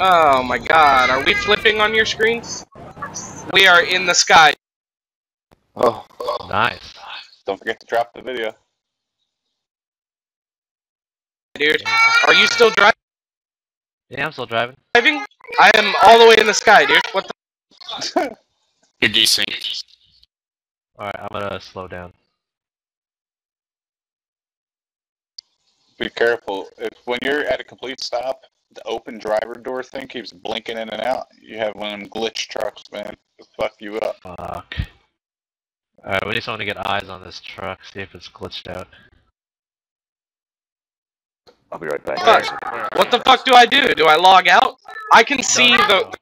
Oh my god, are we flipping on your screens? We are in the sky. Oh, Nice. don't forget to drop the video. Dude, are you still driving? Yeah, I'm still driving. driving? I am all the way in the sky, dude. What the? You're desync. Alright, I'm gonna slow down. Be careful. If when you're at a complete stop, the open driver door thing keeps blinking in and out. You have one of them glitch trucks, man. It'll fuck you up. Fuck. Alright, we need someone to get eyes on this truck, see if it's glitched out. I'll be right back. Fuck. What the fuck do I do? Do I log out? I can see the.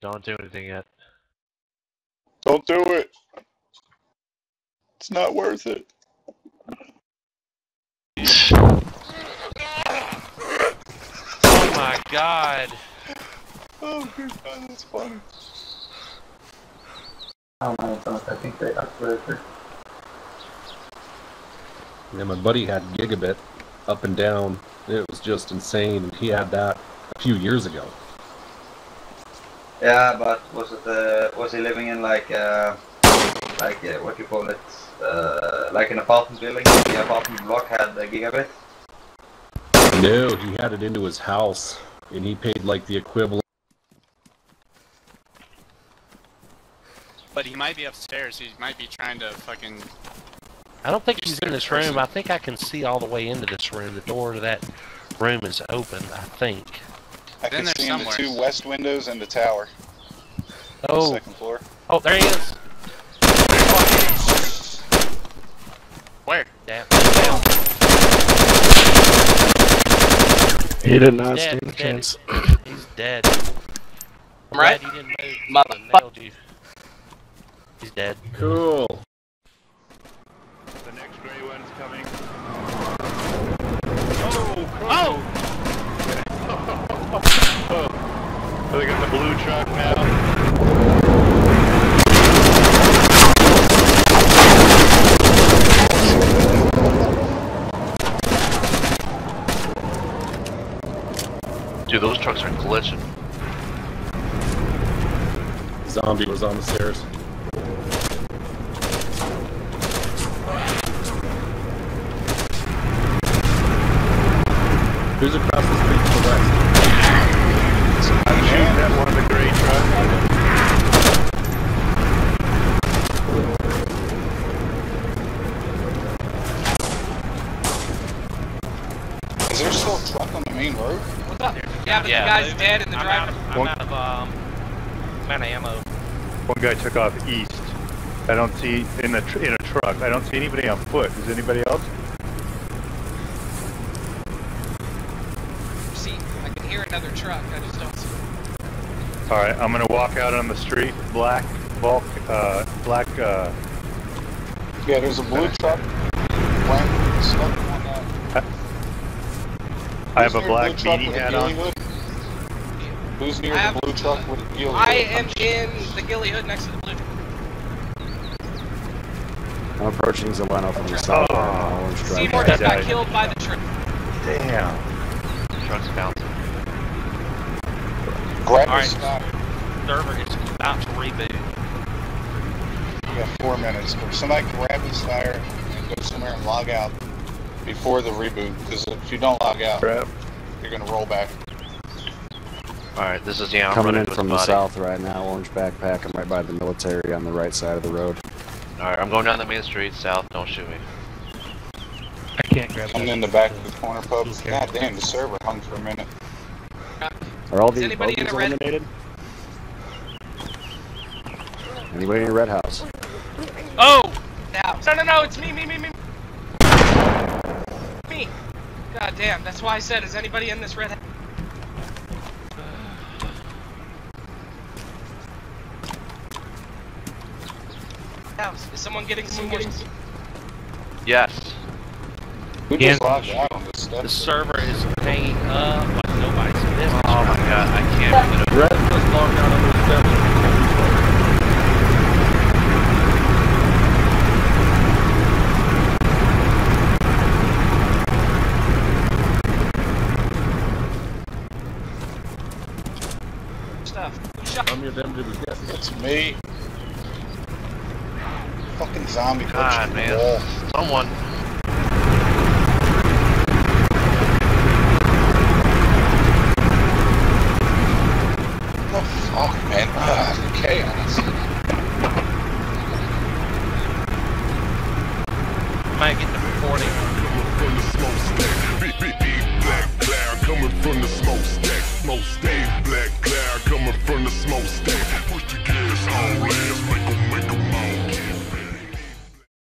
Don't do anything yet. Don't do it. It's not worth it. Oh my god! Oh, good God, that's funny. I think they upgraded. Yeah, my buddy had gigabit up and down. It was just insane. He had that a few years ago. Yeah, but was it uh, was he living in like uh, like uh, what do you call it? Uh, like an apartment building? The apartment block had a gigabit. No, he had it into his house, and he paid like the equivalent. But he might be upstairs. He might be trying to fucking. I don't think he's in this person. room. I think I can see all the way into this room. The door to that room is open, I think. I Then can there's see in the somewhere. two west windows and the tower. on the Oh, second floor. oh, there he is. Where? Damn. He did not dead, stand a chance. He's dead. I'm Right? glad he didn't move. Motherfucker. Nailed you. He's dead. Cool. The next gray one's coming. Oh! oh! So they got the blue truck now. Dude, those trucks are glitching. Zombie was on the stairs. Who's across the street to the west? I'm shooting at one of the gray trucks. Is there still a truck on the main road? What's up? Yeah, the guy's moving. dead and the I'm driver. Out I'm One- out of um, I'm out of ammo. One guy took off east. I don't see in a tr- in a truck. I don't see anybody on foot. Is anybody else? See, I can hear another truck. I just don't see. All right, I'm gonna walk out on the street. Black bulk, uh, black. Uh, Yeah, there's a blue truck. Blank, stuck on that. I have a black beanie hat on. hood? Who's near I have- the blue truck with a ghillie I hood? am in the ghillie hood next to the blue. I'm approaching Zeleno from the south. Oh. on Seymour just got killed by the truck. Damn. Truck's bouncing. Grab All right. Server is about to reboot. You got four minutes. Or somebody grab his fire and go somewhere and log out before the reboot. Because if you don't log out, Crap. you're gonna roll back. Alright, this is yeah, I'm Coming in from the body. south right now. Orange backpack. I'm right by the military on the right side of the road. Alright, I'm going down the main street, south, don't shoot me. I can't grab I'm that. in the back of the corner pub. God damn, the server hung for a minute. Are all these anybody in bogeys a red- eliminated? Anybody in a red house? Oh! Now. No, no, no, it's me, me, me, me. Me. God damn, that's why I said, is anybody in this red house? house. Is someone getting some more? Yes. We just logged out on this stuff. The server is hanging up but nobody's business. Oh my god, I can't get it. Red just logged out on the stuff. Stuff. I'm your damn It's me. Fucking zombie God, the man. wall. Someone.